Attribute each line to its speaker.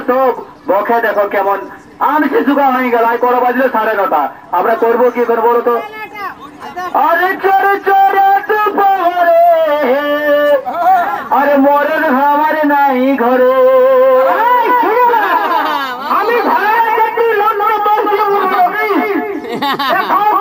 Speaker 1: চোখ বখে দেখো কেমন। আমি শিশুকা হয়ে গেল করো বাজলো সাড়ে নটা। আমরা করব কি করব তো? আরে চরে চরে আরে মরের আমার নাই ঘরে। আমি ঘরে